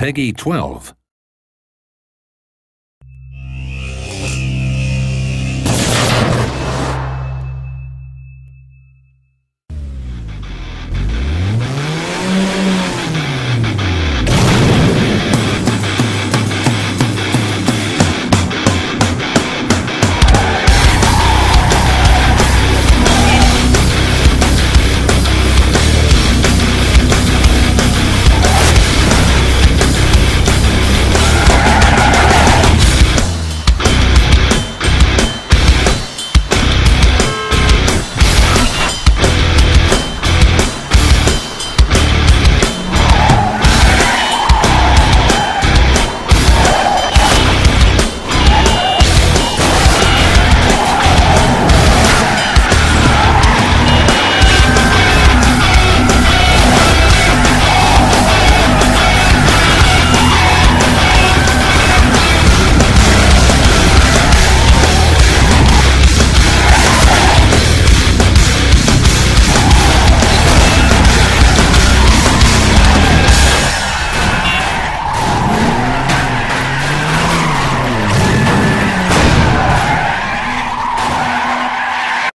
Peggy 12.